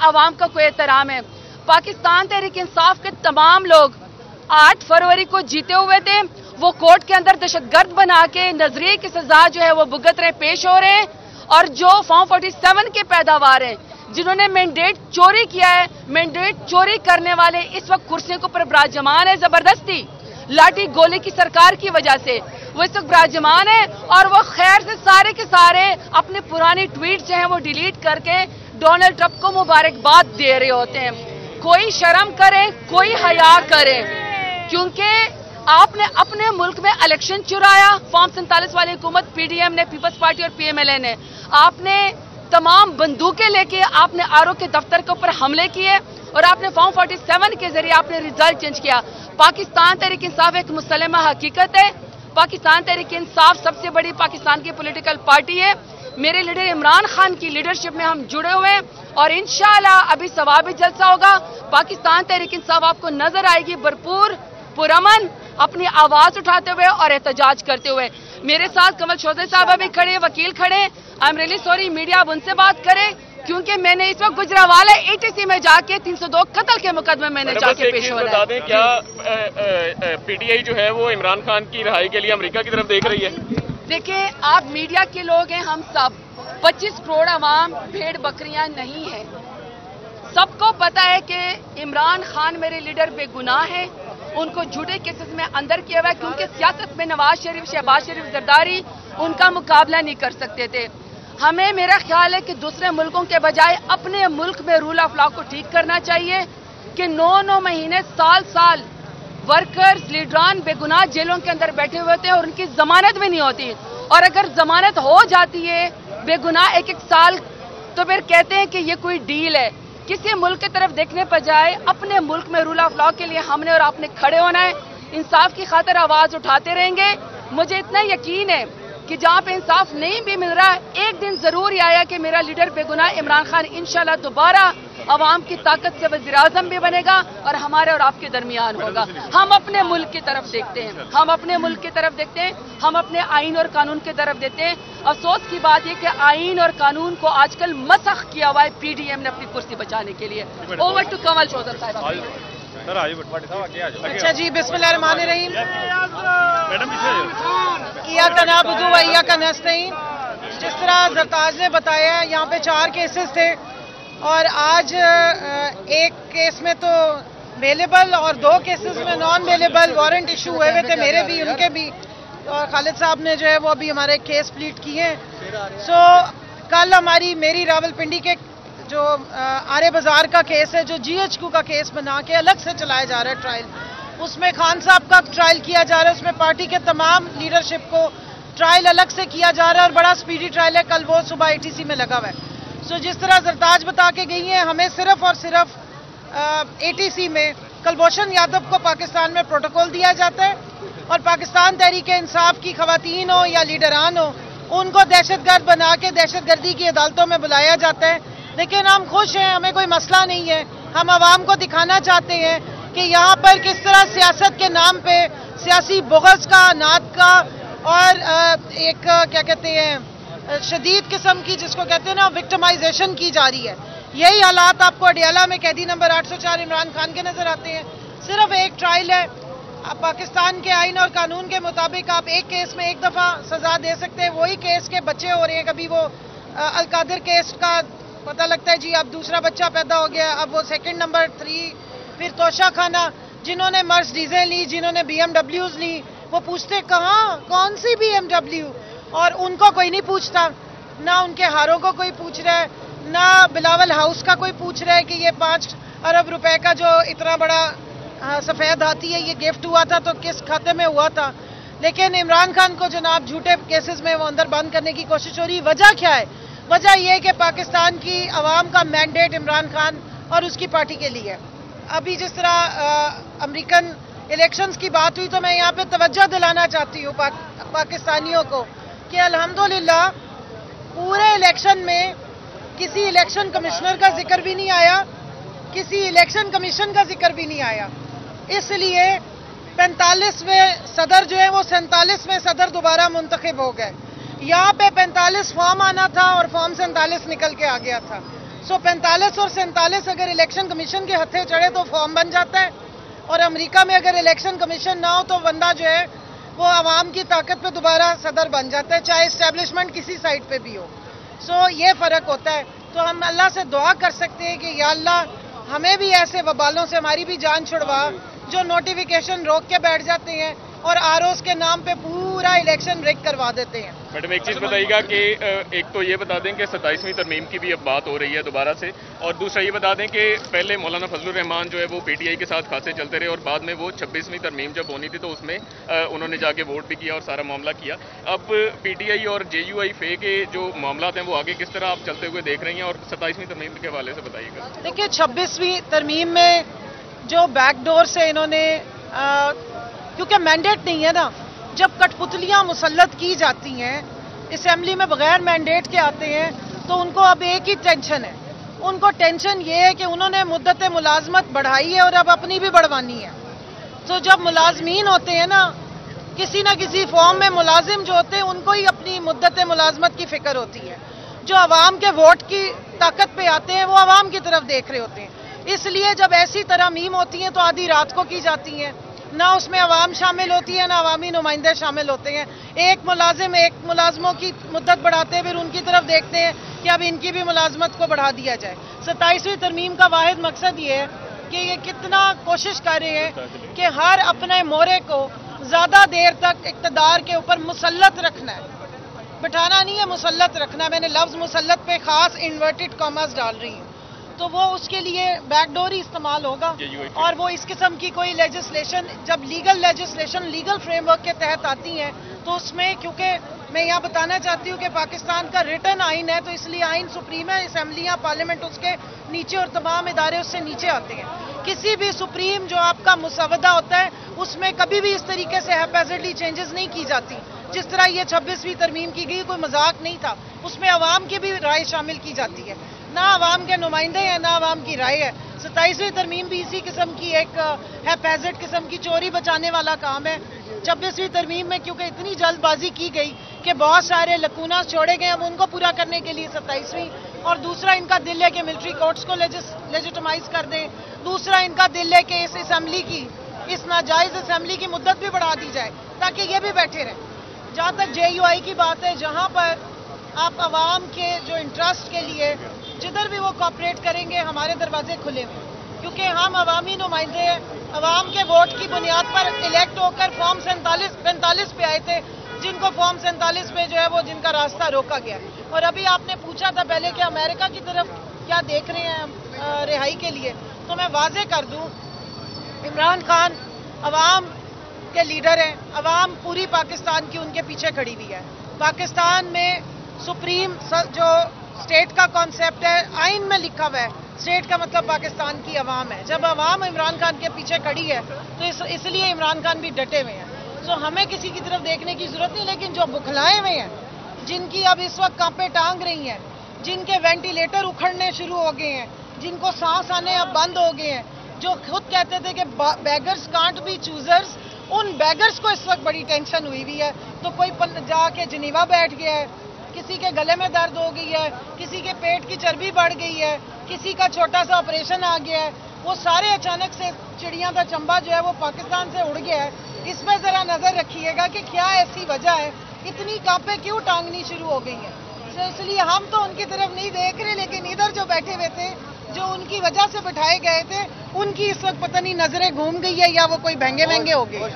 आवाम का कोई एहतराम है। पाकिस्तान तहरीक इंसाफ के तमाम लोग आठ फरवरी को जीते हुए थे। वो कोर्ट के अंदर दहशतगर्द बना के नज़रिए की सजा जो है वो भुगत रहे, पेश हो रहे हैं। और जो फॉर्म 47 के पैदावार हैं, जिन्होंने मैंडेट चोरी किया है मैंडेट चोरी करने वाले इस वक्त कुर्सियों के ऊपर विराजमान है ज़बरदस्ती। लाठी गोली की सरकार की वजह से वो इस वक्त विराजमान है और वो खैर से सारे के सारे अपने पुरानी ट्वीट जो है वो डिलीट करके डोनाल्ड ट्रंप को मुबारकबाद दे रहे होते हैं। कोई शर्म करे, कोई हया करे। क्योंकि आपने अपने मुल्क में इलेक्शन चुराया। फॉर्म सैंतालीस वाली हुकूमत पीडीएम ने पीपल्स पार्टी और पीएमएलए ने। आपने तमाम बंदूकें लेके, आपने आरओ के दफ्तर के ऊपर हमले किए और आपने फॉर्म 47 के ज़रिए आपने रिज़ल्ट चेंज किया। पाकिस्तान तहरीक इंसाफ एक मुसलमा हकीकत है। पाकिस्तान तहरीक इंसाफ सबसे बड़ी पाकिस्तान की पोलिटिकल पार्टी है। मेरे लीडर इमरान खान की लीडरशिप में हम जुड़े हुए हैं और इनशाला अभी सवाबी जलसा होगा। पाकिस्तान तहरीक इंसाफ आपको नज़र आएगी भरपूर पुरमन अपनी आवाज़ उठाते हुए और एहतजाज करते हुए। मेरे साथ कमल चौधरी साहब अभी खड़े वकील खड़े। I am really sorry media अब उनसे बात करें क्योंकि मैंने इस वक्त गुजरावाला एटीसी में जाके 302 कत्ल के मुकदमे मैंने जाके पेश हो। बता दें क्या पीटीआई जो है वो इमरान खान की रिहाई के लिए अमेरिका की तरफ़ देख रही है? देखिए, आप मीडिया के लोग हैं, हम सब। 25 करोड़ आवाम भेड़ बकरियाँ नहीं है। सबको पता है कि इमरान खान मेरे लीडर बेगुनाह है। उनको झूठे केसेस में अंदर किया हुआ है, क्योंकि सियासत में नवाज़ शरीफ, शहबाज शरीफ, जरदारी उनका मुकाबला नहीं कर सकते थे। हमें, मेरा ख्याल है कि दूसरे मुल्कों के बजाय अपने मुल्क में रूल ऑफ़ लॉ को ठीक करना चाहिए कि नौ नौ महीने साल साल वर्कर्स लीडरान बेगुनाह जेलों के अंदर बैठे हुए थे और उनकी जमानत भी नहीं होती। और अगर जमानत हो जाती है, बेगुनाह एक एक साल तो फिर कहते हैं कि ये कोई डील है। किसी मुल्क की तरफ़ देखने पर जाए, अपने मुल्क में रूल ऑफ़ लॉ के लिए हमने और आपने खड़े होना है। इंसाफ की खातर आवाज़ उठाते रहेंगे। मुझे इतना यकीन है कि जहाँ पे इंसाफ नहीं भी मिल रहा है एक दिन ज़रूर ही आया कि मेरा लीडर बेगुनाह इमरान खान इंशाल्लाह दोबारा आवाम की ताकत से वजी अजम भी बनेगा और हमारे और आपके दरमियान होगा। हम अपने मुल्क की तरफ़ देखते हैं। हम अपने मुल्क की तरफ़ देखते हैं। हम अपने आइन और कानून की तरफ़ देते हैं। अफसोस की बात यह कि आइन और कानून को आजकल मसख किया हुआ है पीडीएम ने अपनी कुर्सी बचाने के लिए। ओवर टू कमल चौधर साहब। अच्छा जी बिस्मिल्लाह रहीम। या का नाबुदू व या का नस्तईन जिस तरह जरताज ने बताया, यहाँ पे चार केसेस थे। और आज एक केस में तो अवेलेबल और दो केसेस में नॉन अवेलेबल वारंट इशू हुए हुए थे, मेरे भी, उनके भी। और खालिद साहब ने जो है, वो अभी हमारे केस प्लीट किए हैं। सो कल हमारी मेरी रावलपिंडी के जो आर्य बाज़ार का केस है, जो जीएचक्यू का केस बना के अलग से चलाया जा रहा है ट्रायल उसमें खान साहब का ट्रायल किया जा रहा है, उसमें पार्टी के तमाम लीडरशिप को ट्रायल अलग से किया जा रहा है और बड़ा स्पीडी ट्रायल है, कल वो सुबह एटीसी में लगा हुआ है। सो जिस तरह जरताज बता के गई है, हमें सिर्फ़ और सिर्फ़ एटीसी में कलभूषण यादव को पाकिस्तान में प्रोटोकॉल दिया जाता है और पाकिस्तान तहरीक इंसाफ की खातन हो या लीडरान हो, उनको दहशतगर्द बना के, दहशतगर्दी की अदालतों में बुलाया जाता है। लेकिन हम खुश हैं, हमें कोई मसला नहीं है, हम आवाम को दिखाना चाहते हैं कि यहाँ पर किस तरह सियासत के नाम पे सियासी बुगस का नात का और एक क्या कहते हैं शदीद किस्म की जिसको कहते हैं ना विक्टमाइजेशन की जा रही है। यही हालात आपको अडियाला में कैदी नंबर 804 इमरान खान के नज़र आते हैं। सिर्फ़ एक ट्रायल है। पाकिस्तान के आइन और कानून के मुताबिक आप एक केस में एक दफ़ा सजा दे सकते हैं। वही केस के बच्चे हो रहे हैं। कभी वो अलकादिर केस का पता लगता है, जी, अब दूसरा बच्चा पैदा हो गया, अब वो सेकंड नंबर थ्री फिर तोशा खाना, जिन्होंने मर्स डीजे ली, जिन्होंने बी ली, वो पूछते, कहाँ? कौन सी बी और उनको कोई नहीं पूछता। ना उनके हारों को कोई पूछ रहा है, ना बिलावल हाउस का कोई पूछ रहा है कि ये पाँच अरब रुपए का जो इतना बड़ा सफ़ेद हाथी है, ये गिफ्ट हुआ था तो किस खाते में हुआ था? लेकिन इमरान खान को जनाब झूठे केसेस में वो अंदर बंद करने की कोशिश हो रही वजह क्या है? वजह यह है कि पाकिस्तान की आवाम का मैंडेट इमरान खान और उसकी पार्टी के लिए अभी जिस तरह अमेरिकन इलेक्शंस की बात हुई तो मैं यहाँ पे तवज्जो दिलाना चाहती हूँ पा, पाकिस्तानियों को कि अल्हम्दुलिल्लाह पूरे इलेक्शन में किसी इलेक्शन कमिश्नर का ज़िक्र भी नहीं आया किसी इलेक्शन कमीशन का ज़िक्र भी नहीं आया। इसलिए पैंतालीसवें सदर जो है वो सैंतालीसवें सदर दोबारा मुंतखब हो गए। यहाँ पे 45 फॉर्म आना था और फॉर्म सैंतालीस निकल के आ गया था। सो 45 और सैंतालीस अगर इलेक्शन कमीशन के हथे चढ़े तो फॉर्म बन जाता है। और अमेरिका में अगर इलेक्शन कमीशन ना हो तो बंदा जो है, वो आवाम की ताकत पे दोबारा सदर बन जाता है, चाहे इस्टेब्लिशमेंट किसी साइड पे भी हो। सो ये फ़र्क होता है। तो हम अल्लाह से दुआ कर सकते हैं कि या अल्लाह, हमें भी ऐसे वबालों से, हमारी भी जान छुड़वा, जो नोटिफिकेशन रोक के बैठ जाते हैं और आर के नाम पे पूरा इलेक्शन ब्रेक करवा देते हैं। मैडम एक चीज़ बताइएगा कि एक तो ये बता दें कि सत्ताईसवीं तरमीम की भी अब बात हो रही है दोबारा से और दूसरा ये बता दें कि पहले मौलाना फजलुर रहमान जो है वो पीटीआई के साथ खासे चलते रहे और बाद में वो छब्बीसवीं तरमीम जब होनी थी तो उसमें उन्होंने जाके वोट भी किया और सारा मामला किया। अब पीटीआई और जेयूआई फे के जो मामला हैं वो आगे किस तरह आप चलते हुए देख रही हैं और सत्ताईसवीं तरमीम के हवाले से बताइएगा। देखिए छब्बीसवीं तरमीम में जो बैकडोर से इन्होंने क्योंकि मैंडेट नहीं है ना जब कठपुतलियाँ मुसलत की जाती हैं इसम्बली में बगैर मैंडेट के आते हैं तो उनको अब एक ही टेंशन है। उनको टेंशन ये है कि उन्होंने मुद्दत मुलाजमत बढ़ाई है और अब अपनी भी बढ़वानी है। तो जब मुलाजमीन होते हैं ना, किसी ना किसी फॉर्म में मुलाजिम जो होते हैं, उनको ही अपनी मुद्दत मुलाजमत की फ़िक्र होती है। जो आवाम के वोट की ताकत पे आते हैं, वो आवाम की तरफ़ देख रहे होते हैं। इसलिए जब ऐसी तरह मीम होती हैं तो आधी रात को की जाती हैं। ना उसमें आवाम शामिल होती है, ना अवामी नुमाइंदे शामिल होते हैं। एक मुलाजिम एक मुलाजमों की मुद्दत बढ़ाते फिर उनकी तरफ़ देखते हैं कि अब इनकी भी मुलाजमत को बढ़ा दिया जाए। सत्ताईसवीं तरमीम का वाद मकसद ये है कि ये कितना कोशिश कर रहे हैं कि हर अपने मोरे को ज़्यादा देर तक इकतदार के ऊपर मुसलत रखना है। बिठाना नहीं है मुसलत रखना, मैंने लफ्ज मुसलत पे खास इन्वर्टेड कॉमर्स डाल रही हूँ। तो वो उसके लिए बैकडोर ही इस्तेमाल होगा। और वो इस किस्म की कोई लेजिस्लेशन जब लीगल लेजिस्लेशन लीगल फ्रेमवर्क के तहत आती है तो उसमें क्योंकि मैं यहाँ बताना चाहती हूँ कि पाकिस्तान का रिटर्न आइन है तो इसलिए आइन सुप्रीम है असम्बलियाँ पार्लियामेंट उसके नीचे और तमाम इदारे उससे नीचे आते हैं। किसी भी सुप्रीम जो आपका मुसवदा होता है उसमें कभी भी इस तरीके से हैपेजडली चेंजेस नहीं की जाती। जिस तरह ये छब्बीसवीं तरमीम की गई कोई मज़ाक नहीं था। उसमें आवाम की भी राय शामिल की जाती है। ना आवाम के नुमाइंदे हैं, ना आवाम की राय है। सत्ताईसवीं तरमीम भी इसी किस्म की एक हैपेजड किस्म की चोरी बचाने वाला काम है। छब्बीसवीं तरमीम में क्योंकि इतनी जल्दबाजी की गई कि बहुत सारे लकूना छोड़े गए अब उनको पूरा करने के लिए सत्ताईसवीं। और दूसरा इनका दिल है कि मिलिट्री कोर्ट्स को लेजिटमाइज कर दें। दूसरा इनका दिल है कि इस असम्बली की, इस नाजायज असम्बली की मुद्दत भी बढ़ा दी जाए, ताकि ये भी बैठे रहें। जहाँ तक जेयूआई की बात है, जहाँ पर आप आवाम के जो इंटरेस्ट के लिए जिधर भी वो कॉपरेट करेंगे, हमारे दरवाजे खुले हुए क्योंकि हम अवामी नुमाइंदे हैं। अवाम के वोट की बुनियाद पर इलेक्ट होकर फॉर्म सैंतालीस, पैंतालीस पे आए थे। जिनको फॉर्म सैंतालीस पे जो है वो जिनका रास्ता रोका गया। और अभी आपने पूछा था पहले कि अमेरिका की तरफ़ क्या देख रहे हैं रिहाई के लिए। तो मैं वाजे कर दूँ, इमरान खान अवाम के लीडर हैं। अवाम पूरी पाकिस्तान की उनके पीछे खड़ी हुई है। पाकिस्तान में सुप्रीम जो स्टेट का कॉन्सेप्ट है आइन में लिखा हुआ है। स्टेट का मतलब पाकिस्तान की आवाम है। जब आवाम इमरान खान के पीछे खड़ी है तो इस, इसलिए इमरान खान भी डटे हुए हैं। सो हमें किसी की तरफ़ देखने की ज़रूरत नहीं लेकिन जो बुखलाए हुए हैं जिनकी अब इस वक्त कांपे टांग रही हैं जिनके वेंटिलेटर उखड़ने शुरू हो गए हैं जिनको सांस आने अब बंद हो गए हैं जो खुद कहते थे कि बैगर्स कांट बी चूजर्स उन बैगर्स को इस वक्त बड़ी टेंशन हुई हुई है। तो कोई जाके जनीवा बैठ गया है किसी के गले में दर्द हो गई है, किसी के पेट की चर्बी बढ़ गई है, किसी का छोटा सा ऑपरेशन आ गया है, वो सारे अचानक से चिड़िया का चंबा जो है वो पाकिस्तान से उड़ गया है। इस पर जरा नज़र रखिएगा कि क्या ऐसी वजह है, इतनी कांपे क्यों टांगनी शुरू हो गई है? तो इसलिए हम तो उनकी तरफ़ नहीं देख रहे, लेकिन इधर जो बैठे हुए थे, जो उनकी वजह से बिठाए गए थे, उनकी इस वक्त पता नहीं नज़रें घूम गई है या वो कोई महँगे महँगे हो गए